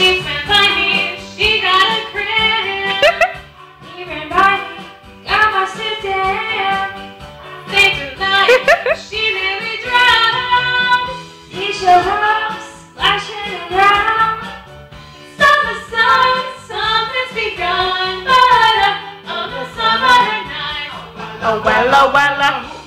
She she got a cramp. got my down. She nearly drowned. Around. Summer sun, something's begun. Uh, the summer night, oh, well, oh, well, oh, well.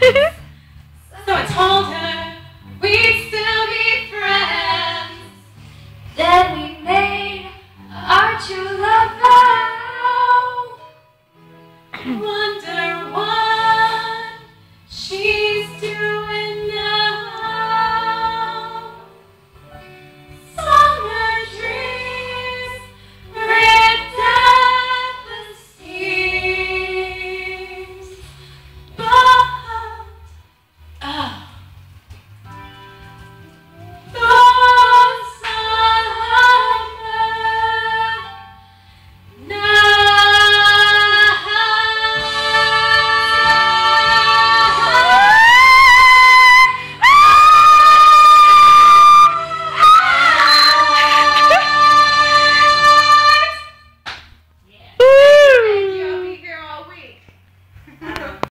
so I told her we'd still be friends. Then we made our true love vow. Wonder.